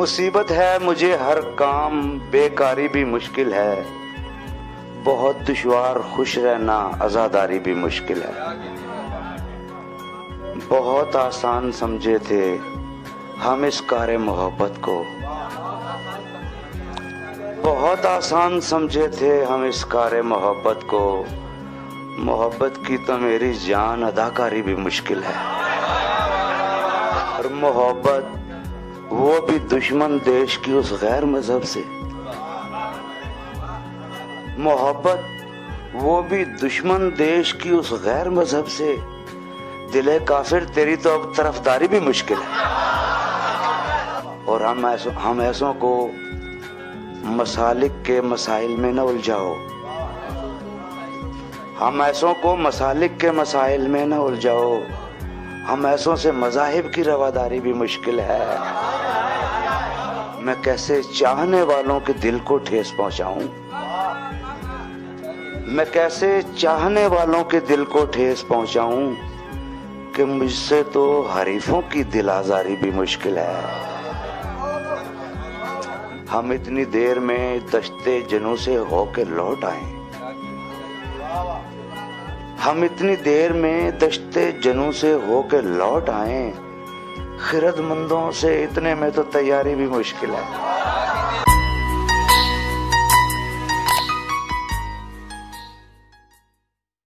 मुसीबत है, मुझे हर काम बेकारी भी मुश्किल है। बहुत दुश्वार, खुश रहना, आज़ादारी भी मुश्किल है। बहुत आसान समझे थे हम इस कार मोहब्बत को। बहुत आसान समझे थे हम इस कार मोहब्बत को। मोहब्बत की तो मेरी जान अदाकारी भी मुश्किल है। और मोहब्बत वो भी दुश्मन देश की उस गैर मज़हब से। मोहब्बत, वो भी दुश्मन देश की उस गैर मज़हब से। दिले काफिर, तेरी तो अब तरफदारी भी मुश्किल है। और हम ऐसो हम ऐसों को मसालिक के मसाइल में न उलझाओ। हम ऐसों को मसालिक के मसाइल में न उलझाओ। हम ऐसों से मजाहिब की रवादारी भी मुश्किल है। मैं कैसे चाहने वालों के दिल को ठेस पहुंचाऊं? मैं कैसे चाहने वालों के दिल को ठेस पहुंचाऊं कि मुझसे तो हरीफों की दिल आजारी भी मुश्किल है? हम इतनी देर में दश्ते जनों से होके लौट आए। हम इतनी देर में दश्ते जनों से होके लौट आए खिरतमंदों से इतने में तो तैयारी भी मुश्किल है।